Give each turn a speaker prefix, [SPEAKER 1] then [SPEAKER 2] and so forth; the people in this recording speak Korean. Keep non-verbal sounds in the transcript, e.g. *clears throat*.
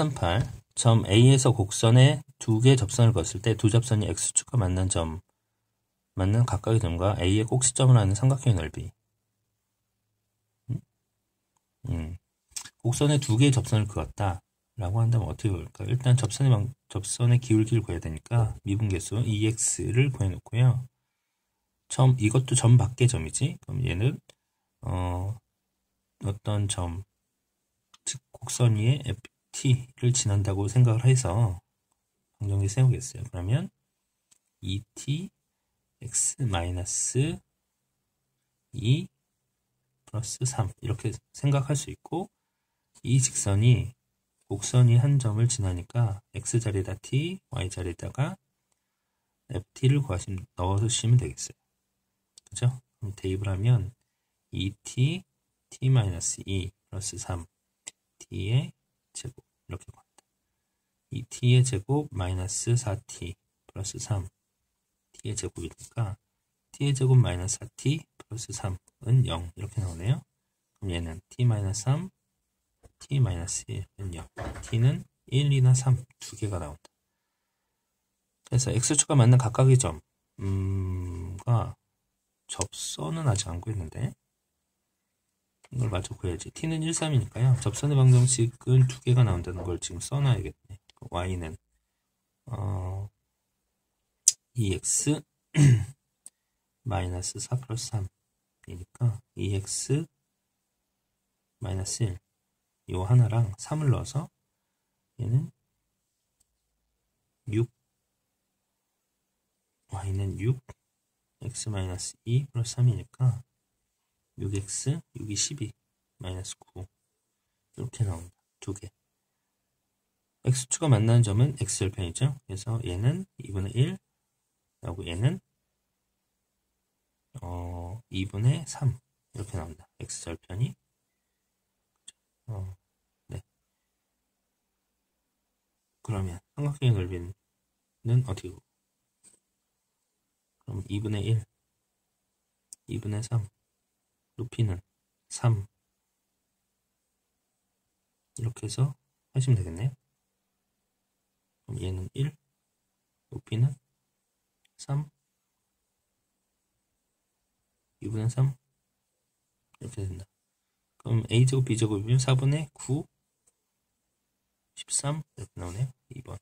[SPEAKER 1] 13.8. 점 A에서 곡선에 두개 접선을 그었을 때 두 접선이 X축과 맞는 점, 맞는 각각의 점과 A의 꼭지점을 하는 삼각형의 넓이. 음? 음. 곡선에 두 개의 접선을 그었다. 라고 한다면 어떻게 볼까? 일단 접선의, 방, 접선의 기울기를 구해야 되니까 미분계수 EX를 구해놓고요. 점, 이것도 점 밖의 점이지. 그럼 얘는, 어, 어떤 점, 즉, 곡선 위에 FT를 지난다고 생각을 해서 방정식 세우겠어요. 그러면 ET X 마이너스 2 플러스 3 이렇게 생각할 수 있고 이 직선이 곡선이 한 점을 지나니까 x자리에다 t, y자리에다가 ft를 구하시면 넣으시면 되겠어요. 그죠? 그럼 대입을 하면 2t, t-2 플러스 3 t의 제곱 이렇게 구합니다. 2t의 제곱 마이너스 4t 플러스 3 t의 제곱이니까 t의 제곱 마이너스 4t 플러스 3은 0 이렇게 나오네요. 그럼 얘는 t 마이너스 3 t-1은 0. t는 1, 2나 3 두 개가 나온다. 그래서 x축과 맞는 각각의 점과 음, 접선은 아직 안 구했는데 이걸 마저 구해야지. t는 1, 3이니까요. 접선의 방정식은 두 개가 나온다는 걸 지금 써놔야겠네. y는 어, 2x *clears throat* 마이너스 4 플러스 3이니까 2x 마이너스 1 요 하나랑 3을 넣어서 얘는 6 y는 6 x-2 플러스 3이니까 6x 6이 12 마이너스 9 이렇게 나옵니다. 두 개. x축가 만나는 점은 x절편이죠. 그래서 얘는 2분의 1 하고 얘는 어 2분의 3 이렇게 나옵니다. x절편이 어, 그러면 삼각형의 넓이는 어떻게 그럼 2분의 1 2분의 3 높이는 3 이렇게 해서 하시면 되겠네요. 그럼 얘는 1 높이는 3 2분의 3 이렇게 된다. 그럼 a제곱 b제곱이면 4분의 9 13 이렇게 나오네요. 2번.